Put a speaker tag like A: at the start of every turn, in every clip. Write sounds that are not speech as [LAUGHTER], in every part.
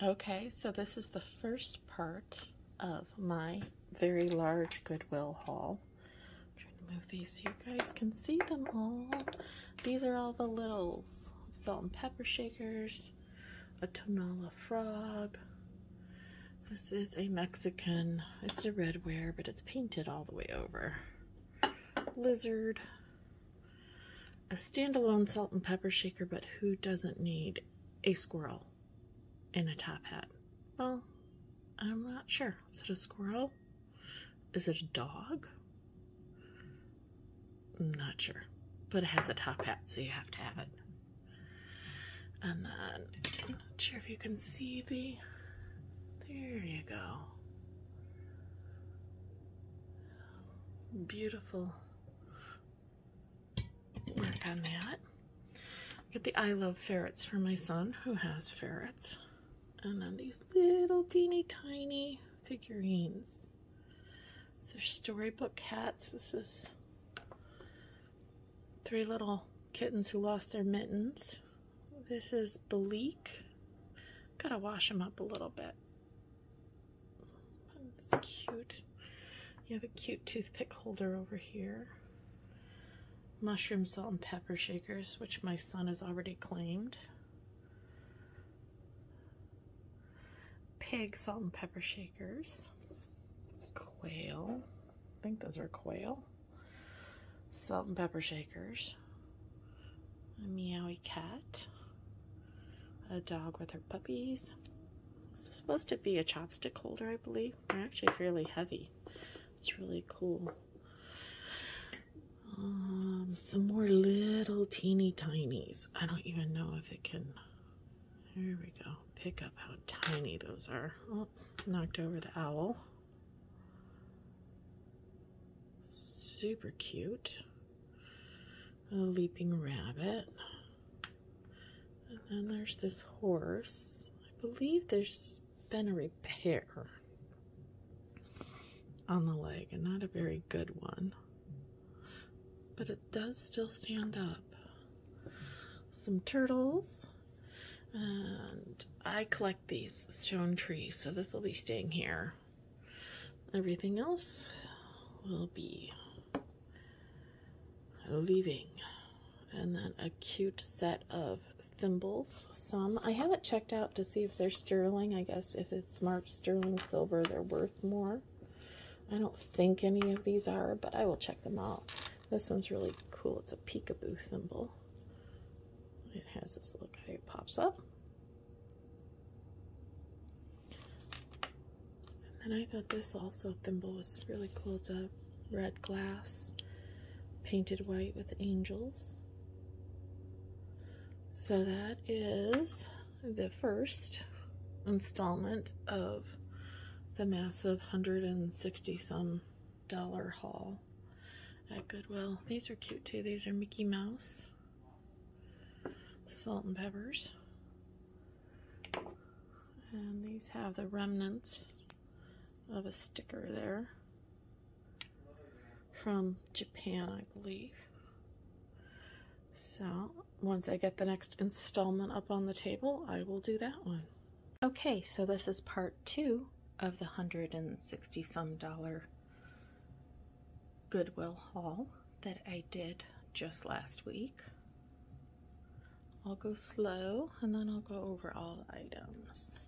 A: Okay, so this is the first part of my very large Goodwill haul. I'm trying to move these so you guys can see them all. These are all the littles. Salt and pepper shakers, a Tonala frog. This is a Mexican, it's a redware, but it's painted all the way over. Lizard. A standalone salt and pepper shaker, but who doesn't need a squirrel? In a top hat? Well, I'm not sure. Is it a squirrel? Is it a dog? I'm not sure. But it has a top hat, so you have to have it. And then, I'm not sure if you can see the, there you go. Beautiful work on that. Get the I Love Ferrets for my son, who has ferrets. And then these little teeny tiny figurines. These are storybook cats. This is three little kittens who lost their mittens. This is Bleak. Gotta wash them up a little bit. It's cute. You have a cute toothpick holder over here. Mushroom salt and pepper shakers, which my son has already claimed. Pig salt and pepper shakers, quail, I think those are quail, salt and pepper shakers, a meowy cat, a dog with her puppies. This is supposed to be a chopstick holder, I believe. They're actually fairly heavy. It's really cool. Um, some more little teeny tinies. I don't even know if it can. Here we go pick up how tiny those are. Oh, knocked over the owl. Super cute. A leaping rabbit. And then there's this horse. I believe there's been a repair on the leg, and not a very good one. But it does still stand up. Some turtles. And I collect these stone trees, so this will be staying here. Everything else will be leaving. And then a cute set of thimbles. Some I haven't checked out to see if they're sterling. I guess if it's marked sterling silver, they're worth more. I don't think any of these are, but I will check them out. This one's really cool. It's a peekaboo thimble. Has this little guy who pops up. And then I thought this also thimble was really cool. It's a red glass, painted white with angels. So that is the first installment of the massive 160 some dollar haul at Goodwill. These are cute too. These are Mickey Mouse salt and peppers. And these have the remnants of a sticker there from Japan, I believe. So once I get the next installment up on the table, I will do that one. Okay, so this is part two of the 160 some dollar Goodwill haul that I did just last week. I'll go slow and then I'll go over all items.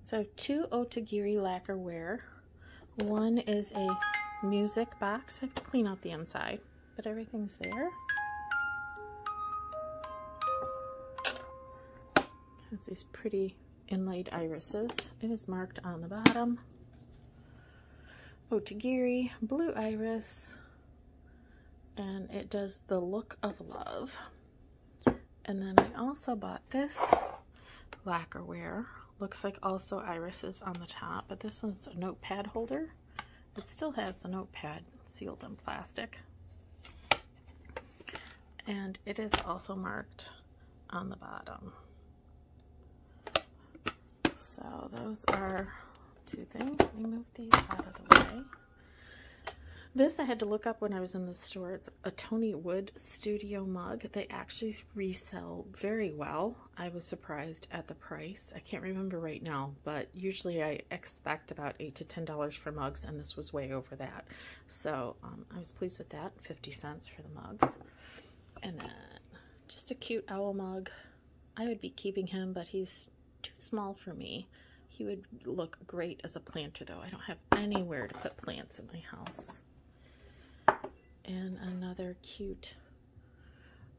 A: So two Otagiri lacquerware. One is a music box. I have to clean out the inside, but everything's there. Has these pretty inlaid irises. It is marked on the bottom. Otagiri, blue iris, and it does the look of love. And then I also bought this lacquerware. Looks like also irises on the top, but this one's a notepad holder. It still has the notepad sealed in plastic. And it is also marked on the bottom. So those are two things. Let me move these out of the way. This I had to look up when I was in the store. It's a Tony Wood Studio mug. They actually resell very well. I was surprised at the price. I can't remember right now, but usually I expect about 8 to $10 for mugs, and this was way over that. So um, I was pleased with that, 50 cents for the mugs. And then just a cute owl mug. I would be keeping him, but he's too small for me. He would look great as a planter, though. I don't have anywhere to put plants in my house and another cute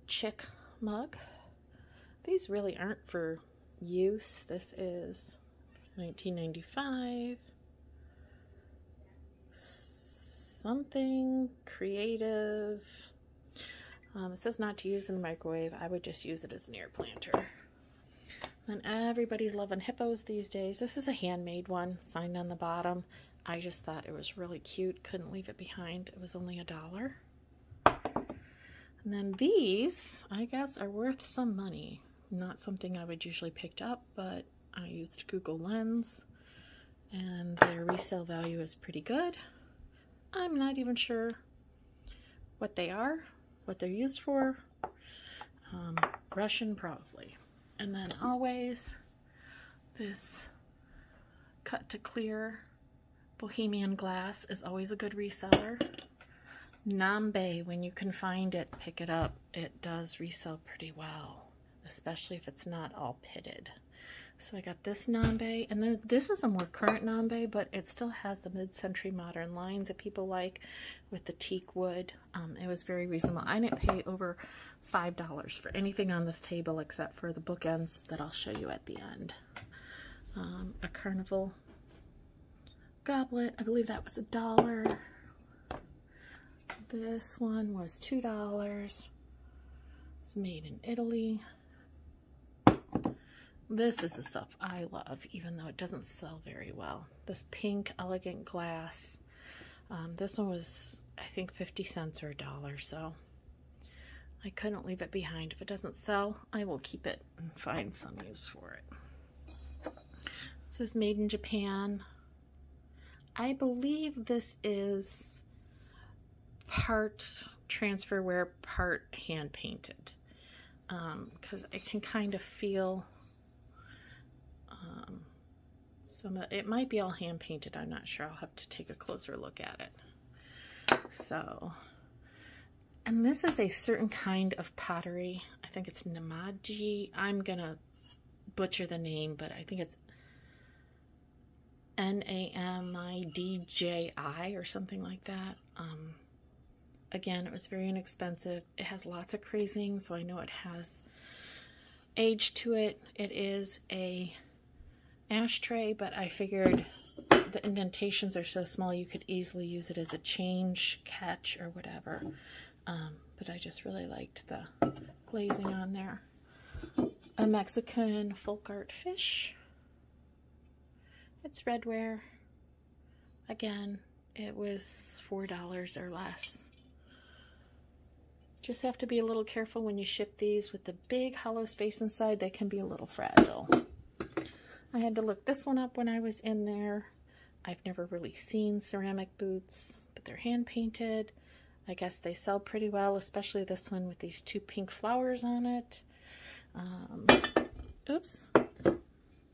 A: chick mug. These really aren't for use. This is 1995. Something creative. Um, it says not to use in the microwave. I would just use it as an air planter. And everybody's loving hippos these days. This is a handmade one, signed on the bottom. I just thought it was really cute. Couldn't leave it behind. It was only a dollar. And then these, I guess, are worth some money. Not something I would usually pick up, but I used Google Lens and their resale value is pretty good. I'm not even sure what they are, what they're used for. Um, Russian probably. And then always this cut to clear Bohemian glass is always a good reseller. Nambe, when you can find it, pick it up. It does resell pretty well, especially if it's not all pitted. So I got this Nambe, and then this is a more current Nambe, but it still has the mid-century modern lines that people like with the teak wood. Um, it was very reasonable. I didn't pay over $5 for anything on this table except for the bookends that I'll show you at the end. Um, a carnival goblet. I believe that was a dollar. This one was $2. It's made in Italy. This is the stuff I love, even though it doesn't sell very well. This pink elegant glass. Um, this one was, I think, 50 cents or a dollar, so I couldn't leave it behind. If it doesn't sell, I will keep it and find some use for it. This is made in Japan. I believe this is part transferware, part hand painted. Because um, I can kind of feel um, some of it might be all hand painted. I'm not sure. I'll have to take a closer look at it. So, and this is a certain kind of pottery. I think it's Namaji. I'm gonna butcher the name, but I think it's N-A-M-I-D-J-I or something like that. Um, again, it was very inexpensive. It has lots of crazing, so I know it has age to it. It is a ashtray, but I figured the indentations are so small you could easily use it as a change catch or whatever. Um, but I just really liked the glazing on there. A Mexican folk art fish. It's redware. Again, it was $4 or less. Just have to be a little careful when you ship these with the big hollow space inside. They can be a little fragile. I had to look this one up when I was in there. I've never really seen ceramic boots, but they're hand painted. I guess they sell pretty well, especially this one with these two pink flowers on it. Um, oops.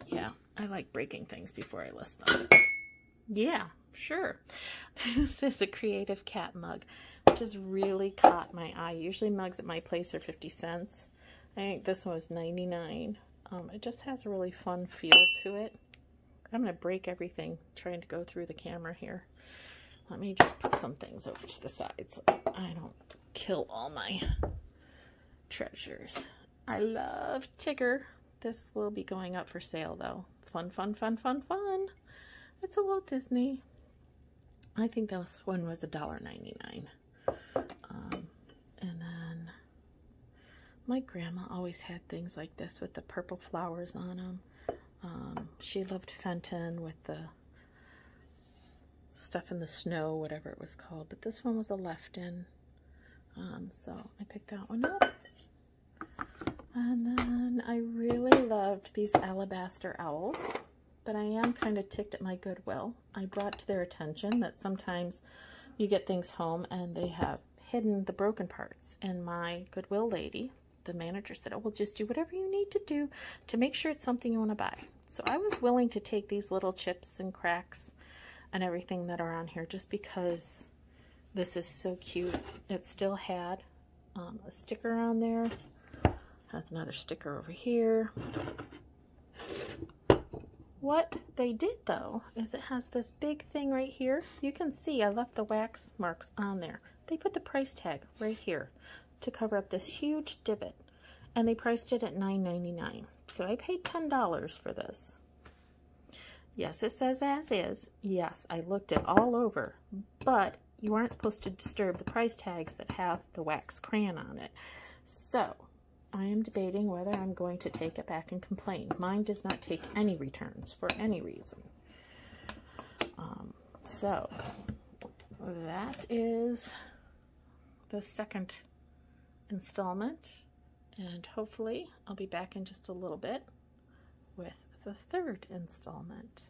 A: Yeah, I like breaking things before I list them. Yeah, sure. [LAUGHS] this is a creative cat mug, which has really caught my eye. Usually mugs at my place are 50 cents. I think this one was 99. Um, it just has a really fun feel to it. I'm going to break everything trying to go through the camera here. Let me just put some things over to the side so I don't kill all my treasures. I love Tigger. This will be going up for sale though. Fun, fun, fun, fun, fun. It's a Walt Disney. I think this one was $1.99. Um, and then my grandma always had things like this with the purple flowers on them. Um, she loved Fenton with the stuff in the snow, whatever it was called. But this one was a Lefton. Um, so I picked that one up. And then I really loved these alabaster owls, but I am kind of ticked at my Goodwill. I brought to their attention that sometimes you get things home and they have hidden the broken parts. And my Goodwill lady, the manager said, oh, well, just do whatever you need to do to make sure it's something you want to buy. So I was willing to take these little chips and cracks and everything that are on here just because this is so cute. It still had um, a sticker on there. Has another sticker over here. What they did though is it has this big thing right here. You can see I left the wax marks on there. They put the price tag right here to cover up this huge divot and they priced it at $9.99. So I paid $10 for this. Yes, it says as is. Yes, I looked it all over, but you aren't supposed to disturb the price tags that have the wax crayon on it. So, I am debating whether I'm going to take it back and complain. Mine does not take any returns for any reason. Um, so, that is the second installment. And hopefully I'll be back in just a little bit with the third installment.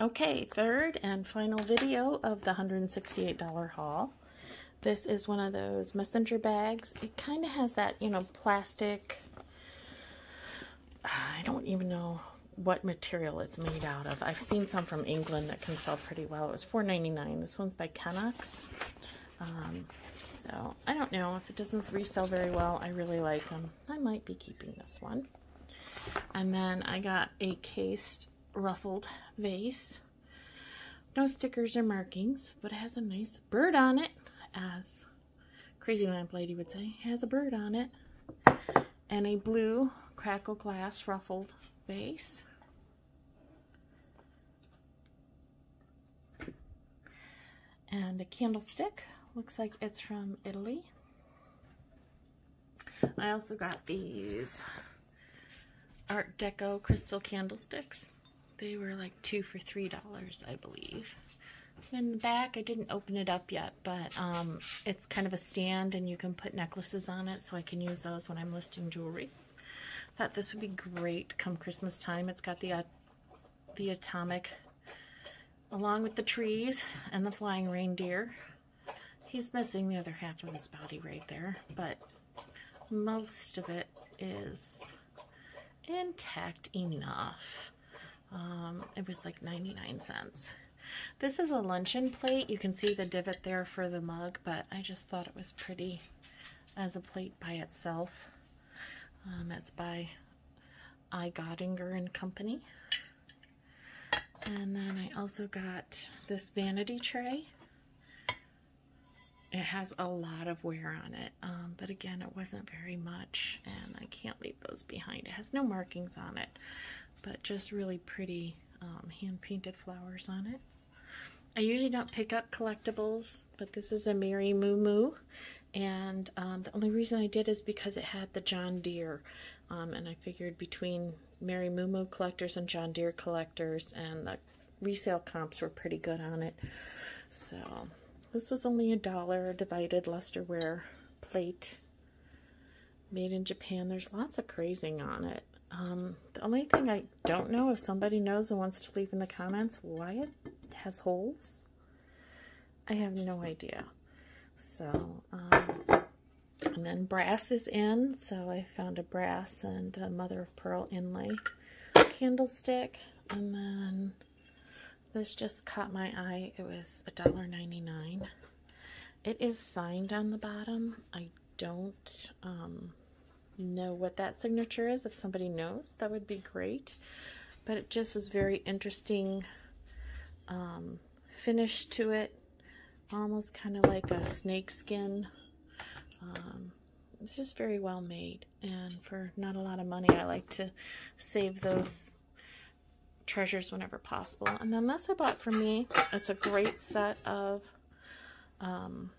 A: Okay, third and final video of the $168 haul. This is one of those messenger bags. It kind of has that, you know, plastic, I don't even know what material it's made out of. I've seen some from England that can sell pretty well. It was $4.99. This one's by Kennox. Um, so I don't know if it doesn't resell very well. I really like them. I might be keeping this one. And then I got a cased ruffled vase. No stickers or markings, but it has a nice bird on it, as Crazy Lamp Lady would say. Has a bird on it. And a blue crackle glass ruffled vase. And a candlestick. Looks like it's from Italy. I also got these Art Deco crystal candlesticks. They were like two for three dollars, I believe. In the back, I didn't open it up yet, but um, it's kind of a stand and you can put necklaces on it so I can use those when I'm listing jewelry. Thought this would be great come Christmas time. It's got the, uh, the atomic along with the trees and the flying reindeer. He's missing the other half of his body right there, but most of it is intact enough. Um, it was like 99 cents. This is a luncheon plate. You can see the divot there for the mug, but I just thought it was pretty as a plate by itself. Um, it's by I. Godinger and Company. And then I also got this vanity tray. It has a lot of wear on it, um, but again, it wasn't very much, and I can't leave those behind. It has no markings on it, but just really pretty um, hand-painted flowers on it. I usually don't pick up collectibles, but this is a Mary Moo Moo, and um, the only reason I did is because it had the John Deere, um, and I figured between Mary Moo Moo collectors and John Deere collectors, and the resale comps were pretty good on it. So this was only a dollar, divided lusterware plate, made in Japan. There's lots of crazing on it. Um, the only thing I don't know, if somebody knows and wants to leave in the comments why it has holes, I have no idea. So, um, and then brass is in, so I found a brass and a mother of pearl inlay candlestick, and then this just caught my eye. It was $1.99. It is signed on the bottom. I don't um, know what that signature is. If somebody knows, that would be great. But it just was very interesting um, finish to it. Almost kind of like a snake skin. Um, it's just very well made. And for not a lot of money, I like to save those treasures whenever possible. And then this I bought for me. It's a great set of um,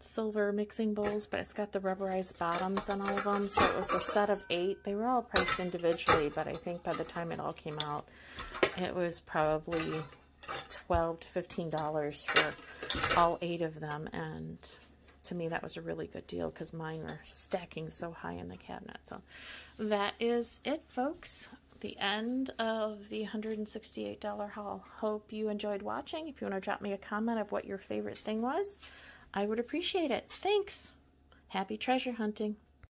A: silver mixing bowls, but it's got the rubberized bottoms on all of them. So it was a set of eight. They were all priced individually, but I think by the time it all came out, it was probably 12 to $15 for all eight of them. And to me, that was a really good deal because mine were stacking so high in the cabinet. So that is it, folks the end of the $168 haul. Hope you enjoyed watching. If you want to drop me a comment of what your favorite thing was, I would appreciate it. Thanks. Happy treasure hunting.